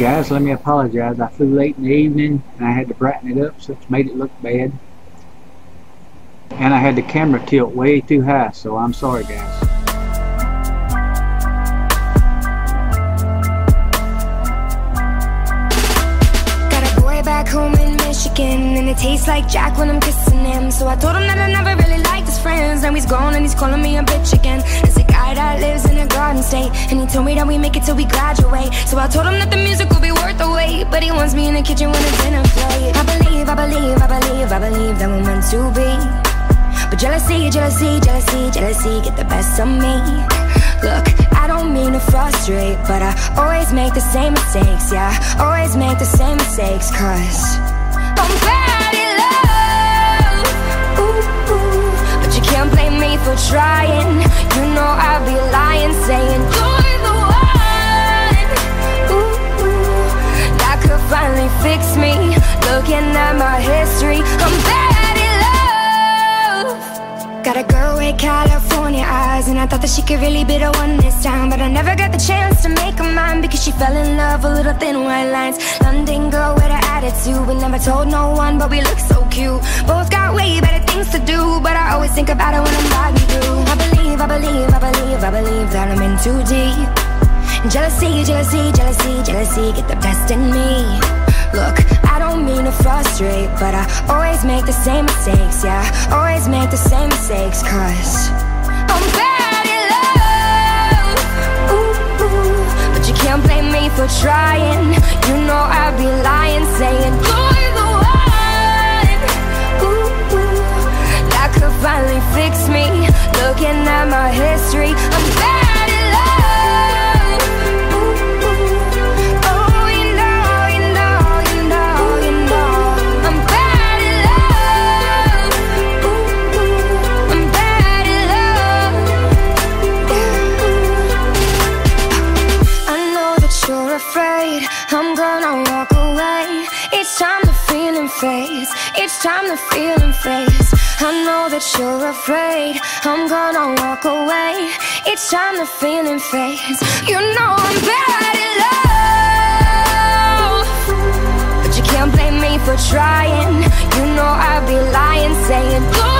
Guys, let me apologize. I flew late in the evening and I had to brighten it up so it's made it look bad. And I had the camera tilt way too high, so I'm sorry guys. Got a boy back home in Michigan And it tastes like Jack when I'm kissing him So I told him that I never really liked friends Now he's gone and he's calling me a bitch again. There's a guy that lives in a garden state And he told me that we make it till we graduate. So I told him that the music will be worth the wait But he wants me in the kitchen when the dinner plate. I believe, I believe, I believe, I believe that we're meant to be. But jealousy, jealousy, jealousy, jealousy get the best of me. Look, I don't mean to frustrate But I always make the same mistakes, yeah. Always make the same mistakes Cause I'm bad at love trying. You know I'd be lying saying You're the one. Ooh, That could finally fix me. Looking at my history I'm bad at love. Got a girl with California eyes And I thought that she could really be the one this time But her Because she fell in love with little thin white lines. London girl with an attitude We never told no one but we look so cute. Both got way better things to do But I always think about it when I'm riding through I believe, I believe, I believe, I believe that I'm in too deep. Jealousy, jealousy, jealousy, jealousy get the best in me. Look, I don't mean to frustrate But I always make the same mistakes, yeah. Always make the same mistakes Cause I'm bad for trying. You know I'd be lying saying you're afraid I'm gonna walk away. Each time the feeling fades Each time the feeling fades I know that you're afraid I'm gonna walk away. Each time the feeling fades You know I'm bad at love. But you can't blame me for trying. You know I'd be lying saying You're